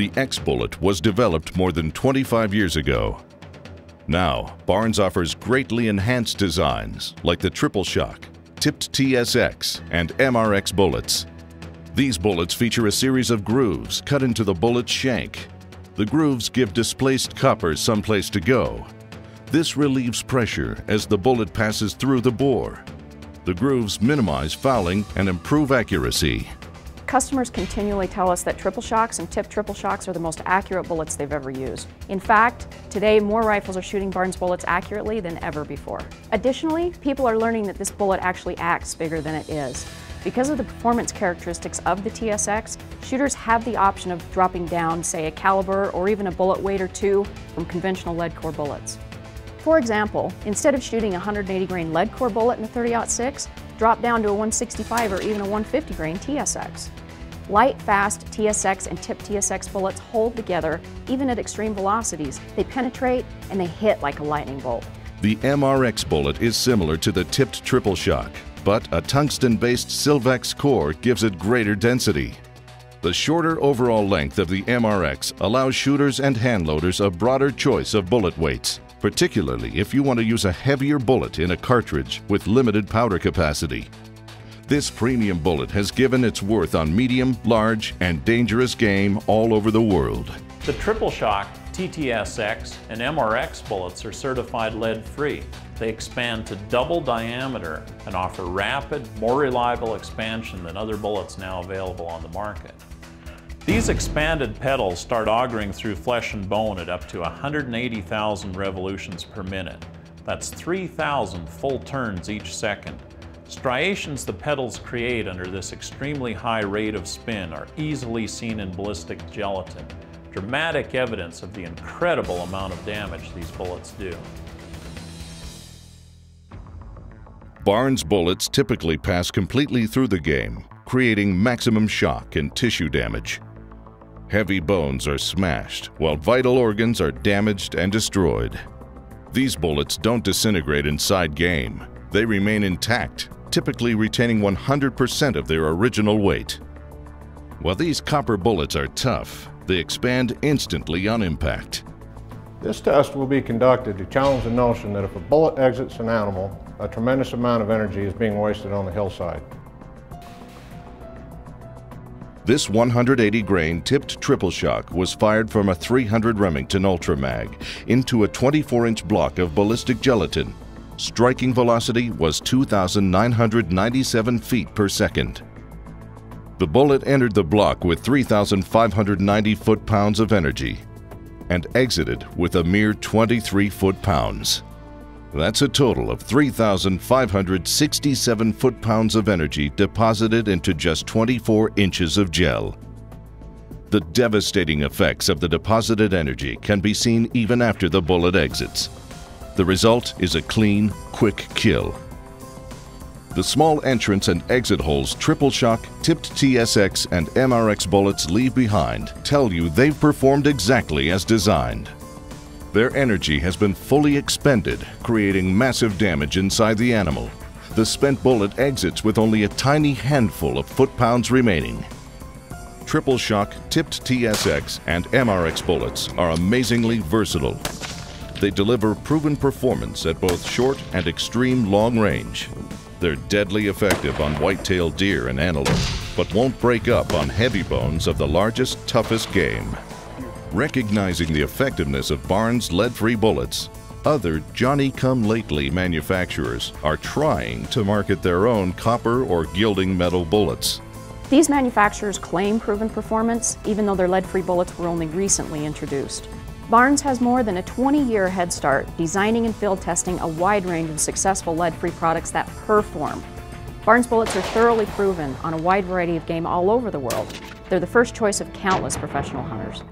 The X-Bullet was developed more than 25 years ago. Now, Barnes offers greatly enhanced designs like the Triple Shock, Tipped TSX, and MRX bullets. These bullets feature a series of grooves cut into the bullet's shank. The grooves give displaced copper someplace to go. This relieves pressure as the bullet passes through the bore. The grooves minimize fouling and improve accuracy. Customers continually tell us that triple shocks and tip triple shocks are the most accurate bullets they've ever used. In fact, today more rifles are shooting Barnes bullets accurately than ever before. Additionally, people are learning that this bullet actually acts bigger than it is. Because of the performance characteristics of the TSX, shooters have the option of dropping down, say, a caliber or even a bullet weight or two from conventional lead core bullets. For example, instead of shooting a 180 grain lead core bullet in a 30-06, drop down to a 165 or even a 150 grain TSX. Light, fast TSX and tip TSX bullets hold together even at extreme velocities. They penetrate and they hit like a lightning bolt. The MRX bullet is similar to the tipped triple shock, but a tungsten-based Silvex core gives it greater density. The shorter overall length of the MRX allows shooters and handloaders a broader choice of bullet weights particularly if you want to use a heavier bullet in a cartridge with limited powder capacity. This premium bullet has given its worth on medium, large, and dangerous game all over the world. The Triple Shock, TTSX, and MRX bullets are certified lead-free. They expand to double diameter and offer rapid, more reliable expansion than other bullets now available on the market. These expanded petals start augering through flesh and bone at up to 180,000 revolutions per minute. That's 3,000 full turns each second. Striations the petals create under this extremely high rate of spin are easily seen in ballistic gelatin, dramatic evidence of the incredible amount of damage these bullets do. Barnes bullets typically pass completely through the game, creating maximum shock and tissue damage. Heavy bones are smashed, while vital organs are damaged and destroyed. These bullets don't disintegrate inside game. They remain intact, typically retaining 100% of their original weight. While these copper bullets are tough, they expand instantly on impact. This test will be conducted to challenge the notion that if a bullet exits an animal, a tremendous amount of energy is being wasted on the hillside. This 180 grain tipped triple shock was fired from a 300 Remington Ultra Mag into a 24 inch block of ballistic gelatin. Striking velocity was 2,997 feet per second. The bullet entered the block with 3,590 foot pounds of energy and exited with a mere 23 foot pounds. That's a total of 3,567 foot-pounds of energy deposited into just 24 inches of gel. The devastating effects of the deposited energy can be seen even after the bullet exits. The result is a clean, quick kill. The small entrance and exit holes triple shock, tipped TSX, and MRX bullets leave behind tell you they've performed exactly as designed. Their energy has been fully expended, creating massive damage inside the animal. The spent bullet exits with only a tiny handful of foot-pounds remaining. Triple shock, tipped TSX, and MRX bullets are amazingly versatile. They deliver proven performance at both short and extreme long range. They're deadly effective on white-tailed deer and antelope, but won't break up on heavy bones of the largest, toughest game. Recognizing the effectiveness of Barnes lead-free bullets, other Johnny-come-lately manufacturers are trying to market their own copper or gilding metal bullets. These manufacturers claim proven performance, even though their lead-free bullets were only recently introduced. Barnes has more than a 20-year head start designing and field testing a wide range of successful lead-free products that perform. Barnes bullets are thoroughly proven on a wide variety of game all over the world. They're the first choice of countless professional hunters.